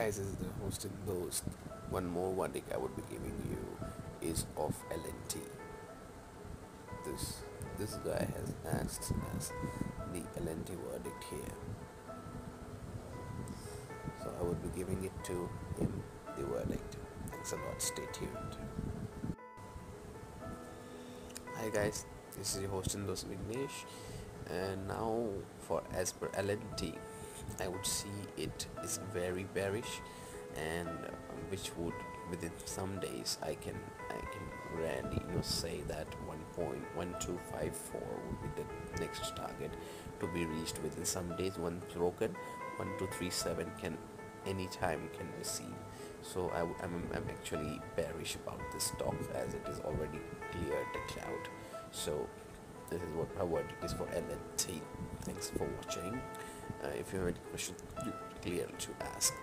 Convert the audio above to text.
guys, this is the host and host. One more verdict I would be giving you is of LNT. This this guy has asked us the LNT verdict here. So I would be giving it to him the verdict. Thanks a lot. Stay tuned. Hi guys, this is your host and host Vignesh, and now for as per LNT, I would see it is very bearish, and uh, which would within some days I can I can really you know say that 1.1254 would be the next target to be reached. Within some days. One broken, 1237 can anytime can receive so I, am I'm actually bearish about this stock as it is already cleared the cloud. So this is what my word is for LNT thanks for watching Uh, if you have any questions you clearly to ask